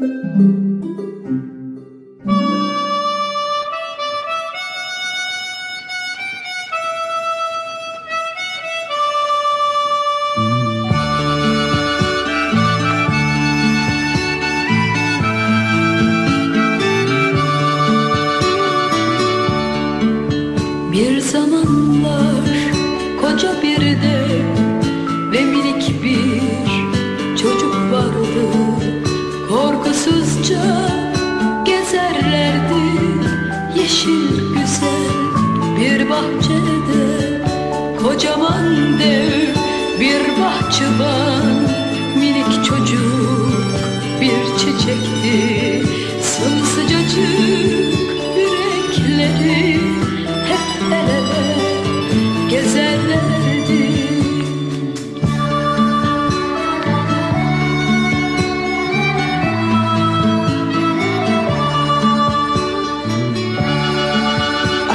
Bir Korkusuzca gezerlerdi yeşil güzel bir bahçede. Kocaman dev bir bahçıvan minik çocuk bir çiçekti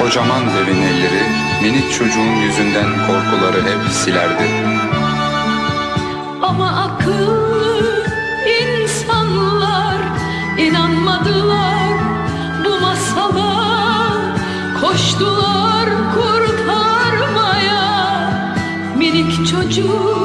Kocaman devin elleri minik çocuğun yüzünden korkuları hep silerdi. Ama akıllı insanlar inanmadılar bu masala Koştular kurtarmaya minik çocuk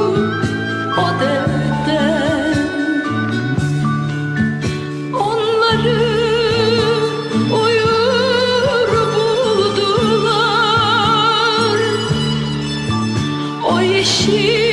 you